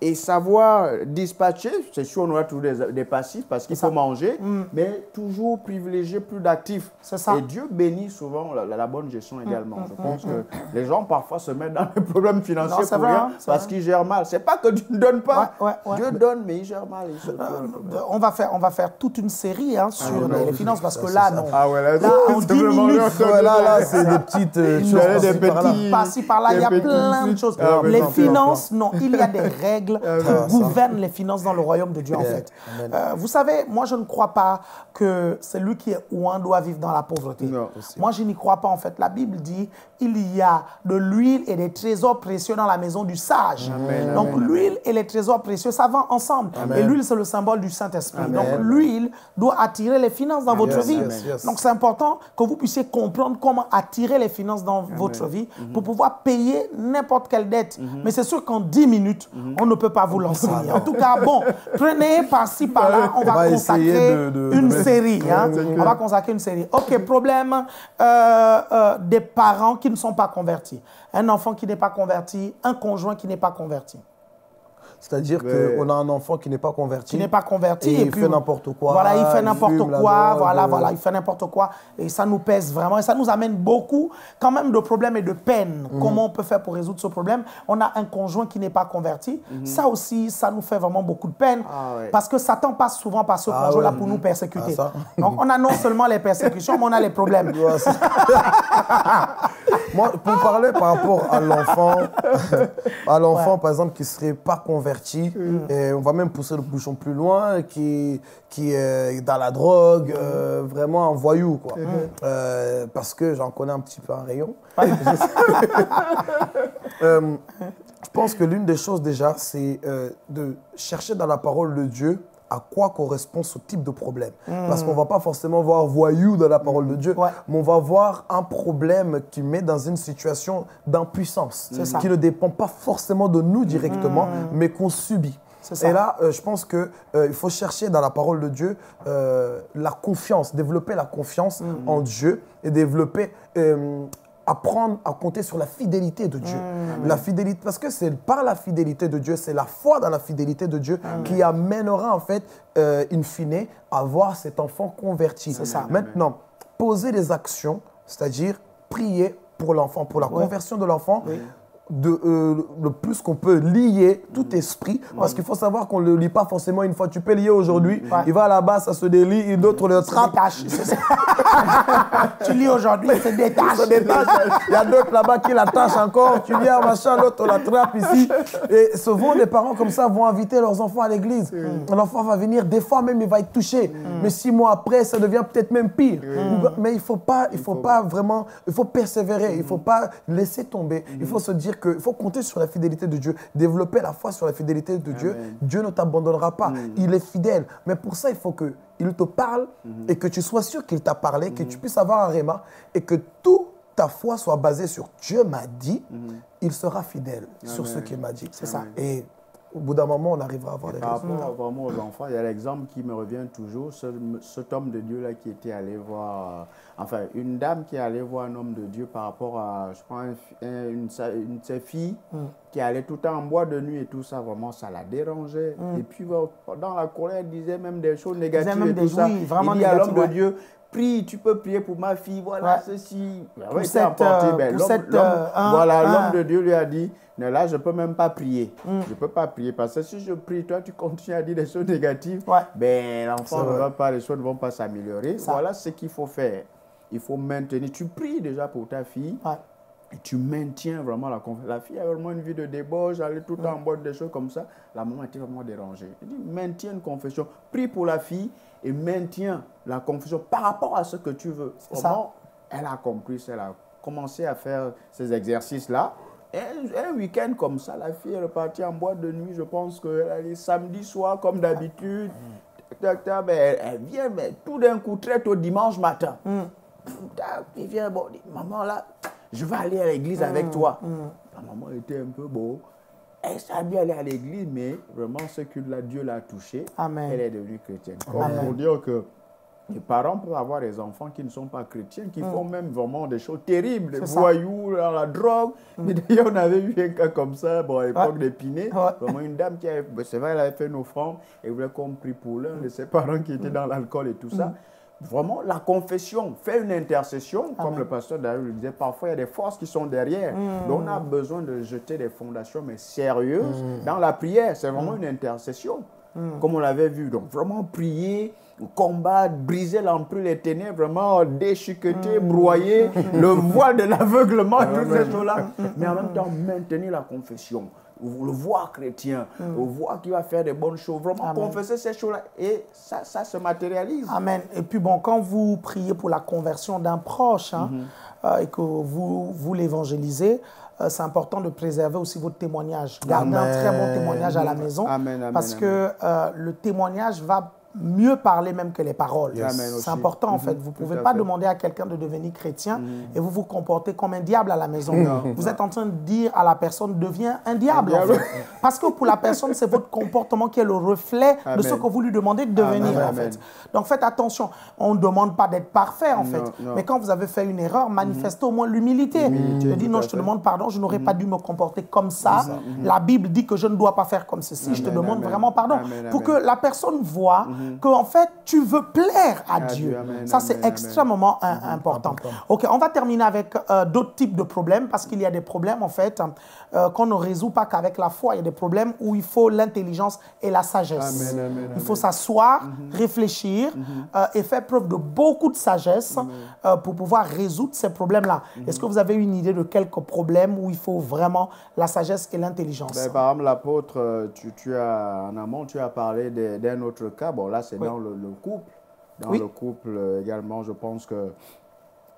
et savoir dispatcher. C'est sûr, on aura toujours des, passifs parce qu'il faut manger, mais toujours privilégier plus d'actifs. C'est ça. Et Dieu bénit souvent la, bonne gestion également. Je pense que les gens parfois se mettent dans [LAUGHS] des problèmes financiers pour rien hein, parce qu'ils gèrent mal pas que Dieu ne donne pas. Dieu donne, mais il gère mal. Euh, on, va faire, on va faire toute une série hein, sur ah, les, finances parce que là, non. Ah ouais, là, là [LAUGHS] en 10 minutes, là, là c'est des petites euh, choses. Des petits, par-ci, par-là, il y a plein de choses. Ah, les finances, non, il y a des [LAUGHS] règles qui gouvernent les finances dans le royaume de Dieu, en fait. Euh, vous savez, moi, je ne crois pas que celui qui est ouin doit vivre dans la pauvreté. moi, je n'y crois pas, en fait. La Bible dit il y a de l'huile et des trésors précieux dans la maison du sage. Donc, l'huile et les trésors précieux, ça va ensemble. Et l'huile, c'est le symbole du Saint-Esprit. Donc, l'huile doit attirer les finances dans votre vie. Donc, c'est important que vous puissiez comprendre comment attirer les finances dans votre vie mhm. pour pouvoir payer n'importe quelle dette. Mhm. Mais c'est sûr qu'en 10 minutes, mhm. on ne peut pas vous l'enseigner. en tout cas, bon, prenez par-ci, par-là, on, va consacrer une série. Hein. On va consacrer une série. OK, problème euh, euh, des parents qui ne sont pas convertis. Un enfant qui n'est pas converti, un conjoint qui n'est pas converti. C'est-à-dire qu'on a un enfant qui n'est pas converti. Qui n'est pas converti. Et, il fait n'importe quoi. Voilà, il fait n'importe quoi. Voilà, voilà, il fait n'importe quoi. Et ça nous pèse vraiment. Et ça nous amène beaucoup, quand même, de problèmes et de peines. Mhm. Comment on peut faire pour résoudre ce problème? On a un conjoint qui n'est pas converti. Mhm. Ça aussi, ça nous fait vraiment beaucoup de peine. Ah parce que Satan passe souvent par ce ah conjoint-là pour nous persécuter. Ah, [LAUGHS] Donc, on a non seulement les persécutions, mais on a les problèmes. [LAUGHS] [LAUGHS] Moi, pour parler par rapport à l'enfant, à l'enfant, par exemple, qui ne serait pas converti, et on va même pousser le bouchon plus loin, qui, qui est dans la drogue, euh, vraiment un voyou, quoi. Mm-hmm. Euh, parce que j'en connais un petit peu un rayon. [LAUGHS] Euh, je pense que l'une des choses déjà, c'est de chercher dans la parole de Dieu à quoi correspond ce type de problème. Parce qu'on ne va pas forcément voir voyou dans la parole de Dieu, mais on va voir un problème qui met dans une situation d'impuissance, qui ne dépend pas forcément de nous directement, mm. mais qu'on subit. Et là, euh, je pense qu'il euh, il faut chercher dans la parole de Dieu euh, la confiance, développer la confiance mm. en Dieu et développer apprendre à compter sur la fidélité de Dieu. Mmh. La fidélité, parce que c'est par la fidélité de Dieu, c'est la foi dans la fidélité de Dieu mmh. qui amènera en fait, euh, in fine, à voir cet enfant converti. Ça. Maintenant, poser des actions, c'est-à-dire prier pour l'enfant, pour la conversion de l'enfant de, euh, le plus qu'on peut lier tout esprit. Parce qu'il faut savoir qu'on ne le lit pas forcément une fois. Tu peux lier aujourd'hui, il va là-bas, ça se délie, et d'autres le trappent. [LAUGHS] tu lis aujourd'hui, il se détache. Il y a d'autres là-bas qui l'attachent encore. Tu viens, machin, l'autre la trappe ici. Et souvent, les parents comme ça vont inviter leurs enfants à l'église. L'enfant va venir, des fois même, il va être touché. Mais six mois après, ça devient peut-être même pire. Mais il ne faut pas, il faut pas vraiment, il faut persévérer. Il ne faut pas laisser tomber. Il faut se dire qu'il faut compter sur la fidélité de Dieu, développer la foi sur la fidélité de Dieu. Dieu ne t'abandonnera pas. Mm. Il est fidèle. Mais pour ça, il faut qu'il te parle mm-hmm. et que tu sois sûr qu'il t'a parlé, que tu mm-hmm. puisses avoir un réma et que toute ta foi soit basée sur Dieu m'a dit, mm-hmm. il sera fidèle sur ce qu'il m'a dit. C'est ça. Et au bout d'un moment, on arrivera à avoir des Par rapport vraiment aux enfants, il y a l'exemple qui me revient toujours, ce, cet homme de Dieu-là qui était allé voir, enfin, une dame qui est allée voir un homme de Dieu par rapport à, je crois, une, une, de ses filles mm. qui allait tout le temps en bois de nuit et tout ça, vraiment, ça la dérangeait. Mm. Et puis, dans la colère, elle disait même des choses négatives et tout ça. vraiment il dit à l'homme de Dieu, prie, tu peux prier pour ma fille, voilà ceci. Pour cette, euh, ben, euh, voilà, l'homme de Dieu lui a dit, mais là, je ne peux même pas prier. Mm. Je ne peux pas prier parce que si je prie, toi, tu continues à dire des choses négatives, ben, l'enfant ne va pas, les choses ne vont pas s'améliorer. Voilà ce qu'il faut faire. Il faut maintenir. Tu pries déjà pour ta fille. Et tu maintiens vraiment la confiance. La fille a vraiment une vie de débauche, elle est tout temps en boîte des choses comme ça. La maman était vraiment dérangée. Elle dit, maintiens une confession. Prie pour la fille et maintiens la confession par rapport à ce que tu veux. Comment elle a compris, elle a commencé à faire ces exercices-là. Un, un week-end comme ça, la fille est repartie en boîte de nuit. Je pense qu'elle allait samedi soir, comme d'habitude. Ben, elle, vient, mais tout d'un coup, très tôt, dimanche matin. Mm. Il vient, bon, maman, là, je vais aller à l'église avec mm. toi. Mm. La maman était un peu beau. Elle savait aller à l'église, mais vraiment, ce que Dieu l'a touché, elle est devenue chrétienne. pour dire que les parents peuvent avoir des enfants qui ne sont pas chrétiens, qui mm. font même vraiment des choses terribles, des voyous, la drogue. Mm. Mais d'ailleurs, on avait vu un cas comme ça, bon, à l'époque d'Épinay. Vraiment une dame qui avait, c'est vrai, elle avait fait une offrande et voulait qu'on prie pour l'un de ses parents qui était mm. dans l'alcool et tout ça. Vraiment, la confession, fait une intercession, comme le pasteur d'ailleurs le disait, parfois il y a des forces qui sont derrière. Donc on a besoin de jeter des fondations, mais sérieuses, dans la prière. C'est vraiment une intercession, comme on l'avait vu. Donc vraiment prier, combattre, briser l'ampoule les ténèbres, vraiment déchiqueter, mm. broyer, [LAUGHS] le voile de l'aveuglement, toutes ces choses-là. Mais en même temps, maintenir la confession le voir chrétien, mm. le voir qui va faire des bonnes choses, vraiment confesser ces choses-là. Et ça, ça se matérialise. Amen. Et puis bon, quand vous priez pour la conversion d'un proche hein, mm-hmm. euh, et que vous, vous l'évangélisez, euh, c'est important de préserver aussi votre témoignage. Gardez un très bon témoignage à la maison. Amen, parce que euh, le témoignage va mieux parler même que les paroles. C'est important en fait. Mhm. Vous ne pouvez pas demander à quelqu'un de devenir chrétien mhm. et vous vous comportez comme un diable à la maison. Vous êtes en train de dire à la personne deviens un diable. En fait. Parce que pour la personne, c'est votre comportement qui est le reflet de ce que vous lui demandez de devenir en fait. Donc faites attention. On ne demande pas d'être parfait en fait. Mais quand vous avez fait une erreur, manifestez au moins l'humilité. Je dis non, je te demande pardon, je n'aurais pas dû me comporter comme ça. La Bible dit que je ne dois pas faire comme ceci. Je te demande vraiment pardon. Pour que la personne voit mm-hmm. que en fait, tu veux plaire à, Dieu. Ça, c'est extrêmement mm-hmm. important. OK, on va terminer avec euh, d'autres types de problèmes parce qu'il y a des problèmes, en fait, euh, qu'on ne résout pas qu'avec la foi. Il y a des problèmes où il faut l'intelligence et la sagesse. il faut s'asseoir, mm-hmm. réfléchir euh, et faire preuve de beaucoup de sagesse pour pouvoir résoudre ces problèmes-là. Est-ce que vous avez une idée de quelques problèmes où il faut vraiment la sagesse et l'intelligence? Ben, Par exemple, l'apôtre, tu, tu, as en amont, tu as parlé d'un autre cas. Bon, là, c'est dans le, couple. Dans le couple euh, également, je pense que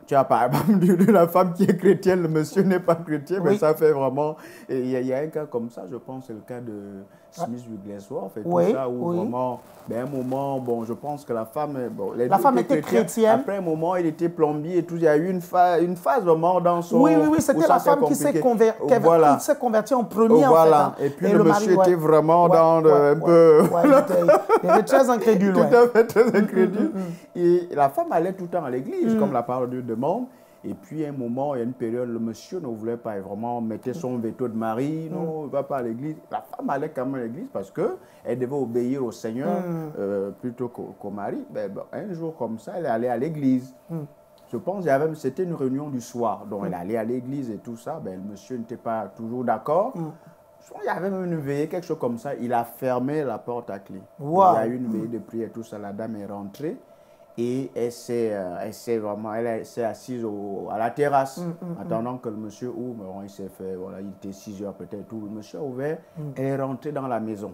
tu as par exemple [LAUGHS] de la femme qui est chrétienne, le monsieur n'est pas chrétien, mais ça fait vraiment. Il y, y, a un cas comme ça, je pense, c'est le cas de Smith Wigglesworth et tout ça, où vraiment, ben, un moment, bon, je pense que la femme, bon, la femme était chrétienne. Après un moment, il était plombier et tout. Il y a eu une, phase, une phase vraiment dans son. Oui, oui, oui, c'était la femme qui s'est convertie, voilà. convertie en premier. Voilà. En fait, hein. Et puis le, monsieur était vraiment dans un peu. [LAUGHS] il, était, très incrédule. [LAUGHS] tout à fait très incrédule. Mm, mm, mm. Et la femme allait tout le temps à l'église, comme la parole de Dieu demande. Et puis, à un moment, il y a une période, le monsieur ne voulait pas, vraiment mettait son veto de mari, non, il ne va pas à l'église. La femme allait quand même à l'église parce qu'elle devait obéir au Seigneur mm. euh, plutôt qu'au mari. Ben, un jour comme ça, elle est allée à l'église. Mm. Je pense que c'était une réunion du soir, donc elle mm. allait à l'église et tout ça. Ben, le monsieur n'était pas toujours d'accord. Je pense qu'il y avait même une veillée, quelque chose comme ça. Il a fermé la porte à clé. Il y a eu une veillée de prière et tout ça. La dame est rentrée et elle s'est, euh, vraiment, elle s'est assise à la terrasse, mm, mm, mm. attendant que le monsieur ouvre. il s'est fait, voilà, il était 6 heures peut-être, tout. Le monsieur a ouvert, elle est rentrée dans la maison.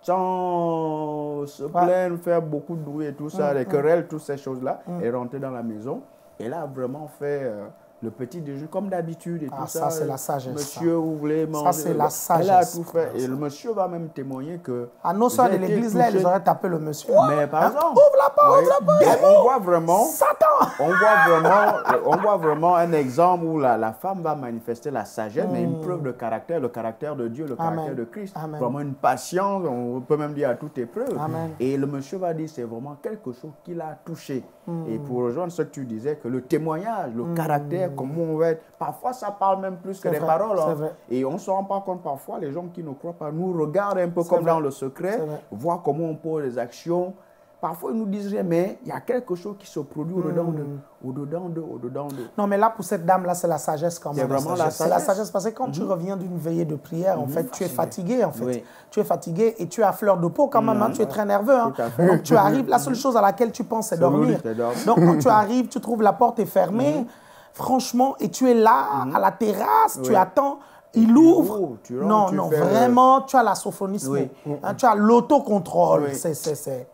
Sans se plaindre, faire beaucoup de bruit et tout ça, les querelles, toutes ces choses-là. Elle est rentrée dans la maison. Elle a vraiment fait... Euh, le petit déjeuner comme d'habitude et ah, tout ça. ça c'est la sagesse. Monsieur, vous voulez manger. Ça, c'est la sagesse. Elle a tout fait. Et le monsieur va même témoigner que. À nos soins de l'église, là, ils auraient tapé le monsieur. Mais par hein? exemple. Ouvre la porte, ouvre la porte. On voit vraiment. Satan on voit vraiment, on voit vraiment un exemple où la, la femme va manifester la sagesse, mais une mm. preuve de caractère, le caractère de Dieu, le caractère de Christ. Vraiment une patience, on peut même dire à toute épreuve. Et le monsieur va dire c'est vraiment quelque chose qui l'a touché. Et pour rejoindre ce que tu disais, que le témoignage, le mm. caractère, comment on va être, parfois ça parle même plus que les paroles. Hein. Et on ne se rend pas compte parfois, les gens qui ne croient pas nous regardent un peu comme dans le secret, voient comment on pose les actions. Parfois, ils nous disent rien, mais il y a quelque chose qui se produit au-dedans de, hmm. au-dedans de, au-dedans de. Non, mais là, pour cette dame-là, c'est la sagesse quand même. C'est vraiment la sagesse. C'est la sagesse parce que quand tu hmm. reviens d'une veillée de prière, en hmm. fait, tu es fatigué, en fait. Tu es fatigué et tu as fleur de peau quand même, hein, tu es très nerveux. Hein. Donc, tu arrives, la seule chose à laquelle tu penses, c'est dormir. Donc, quand tu arrives, tu trouves la porte est fermée, franchement, et tu es là, à la terrasse, tu attends il ouvre. non, non, vraiment, tu as la sophonisme. Hein, tu as l'autocontrôle. C'est,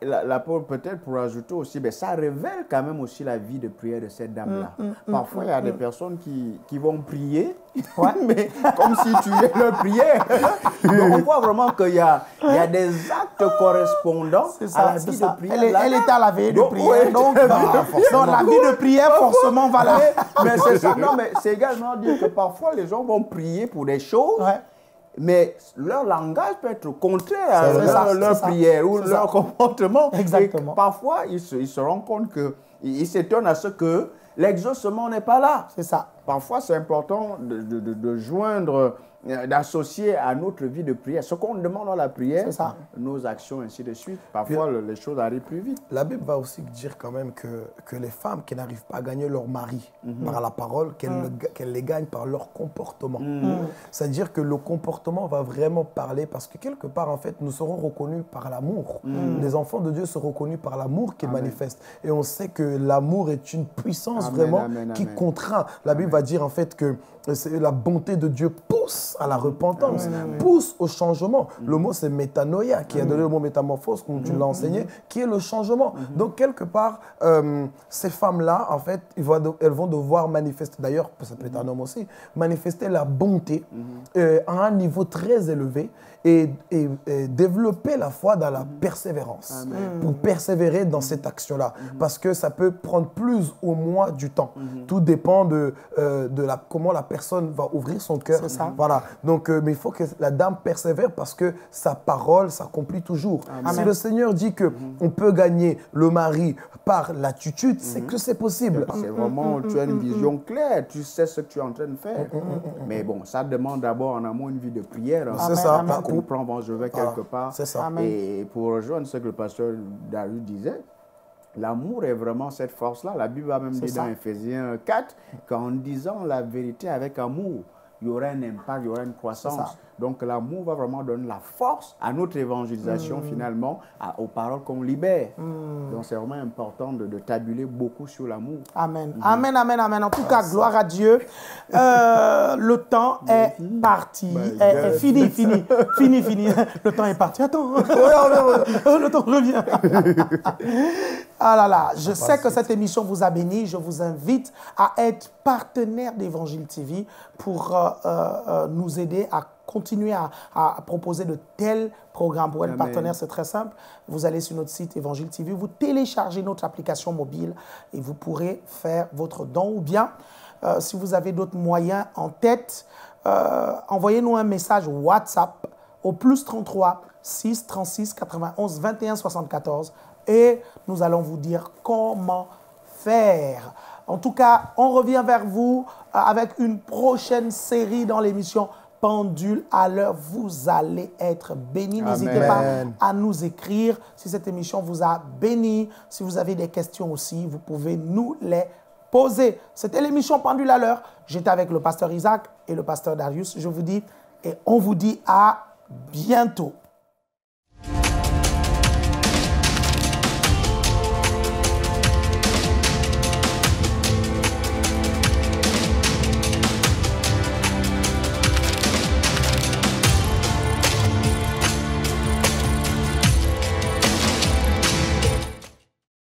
La, la peut-être pour ajouter aussi, ben, ça révèle quand même aussi la vie de prière de cette dame-là. Mm, mm, mm, Parfois, il y a des personnes qui, qui vont prier, [LAUGHS] mais comme si tu es leur prière. [LAUGHS] Donc, on voit vraiment qu'il y a, il y a des actes correspondant à la vie de prière. Elle, elle était à la veille de prière. Donc, bah, la vie de prière, forcément, va là. Mais c'est ça. Non, mais c'est également dire que parfois, les gens vont prier pour des choses. Mais leur langage peut être contraire à leur, prière ou leur comportement. Exactement. parfois, ils se, ils se rendent compte qu'ils s'étonnent à ce que l'exaucement n'est pas là. C'est ça. Parfois, c'est important de, de, joindre d'associer à notre vie de prière. Ce qu'on demande dans la prière, nos actions, ainsi de suite. Parfois, les choses arrivent plus vite. La Bible va aussi dire quand même que, que les femmes qui n'arrivent pas à gagner leur mari mhm. par la parole, mm. qu'elles les gagnent par leur comportement. Mm. Mm. C'est-à-dire que le comportement va vraiment parler parce que quelque part, en fait, nous serons reconnus par l'amour. Les enfants de Dieu seront reconnus par l'amour qui manifeste. Et on sait que l'amour est une puissance vraiment qui contraint. La Bible va dire en fait que la bonté de Dieu pousse à la repentance, pousse au changement. Le mot, c'est métanoïa, qui a donné le mot métamorphose, comme tu l'as enseigné, qui est le changement. Donc, quelque part, euh, ces femmes-là, en fait, elles vont devoir manifester, d'ailleurs, ça peut être un homme aussi, manifester la bonté euh, à un niveau très élevé et, développer la foi dans la persévérance, pour persévérer dans cette action-là. Parce que ça peut prendre plus ou moins du temps. Tout dépend de, euh, de la, comment la personne va ouvrir son cœur. C'est ça. Voilà. Donc, euh, mais il faut que la dame persévère parce que sa parole s'accomplit toujours. Si le Seigneur dit que on peut gagner le mari par l'attitude, c'est que c'est possible. C'est vraiment, tu as une vision claire, tu sais ce que tu es en train de faire. Mais bon, ça demande d'abord en amont une vie de prière. Hein. C'est ça. Pour comprendre, je vais quelque part. C'est ça. Et pour rejoindre ce que le pasteur David disait, L'amour est vraiment cette force-là. La Bible a même dit dans Ephésiens 4 qu'en disant la vérité avec amour, il y aura un impact, il y aura une croissance. Donc l'amour va vraiment donner la force à notre évangélisation mm. finalement, aux paroles qu'on libère. Mm. Donc c'est vraiment important de, tabuler beaucoup sur l'amour. Amen. Mm-hmm. Amen, amen, amen. En tout cas, gloire à Dieu. Euh, [LAUGHS] le temps est parti. Est, fini, fini, [LAUGHS] fini, fini. Le temps est parti. Attends. [LAUGHS] le temps revient. ah là là, je sais que cette émission vous a béni. Je vous invite à être partenaire d'Évangile TV pour euh, euh, nous aider à continuer à, proposer de tels programmes pour être partenaire, c'est très simple. Vous allez sur notre site Évangile TV, vous téléchargez notre application mobile et vous pourrez faire votre don ou bien, euh, si vous avez d'autres moyens en tête, euh, envoyez-nous un message WhatsApp au plus 33 6 36 91 21 74 et nous allons vous dire comment faire. En tout cas, on revient vers vous euh, avec une prochaine série dans l'émission pendule à l'heure, vous allez être bénis. N'hésitez pas à nous écrire si cette émission vous a béni. Si vous avez des questions aussi, vous pouvez nous les poser. C'était l'émission Pendule à l'heure. J'étais avec le pasteur Isaac et le pasteur Darius. Je vous dis et on vous dit à bientôt.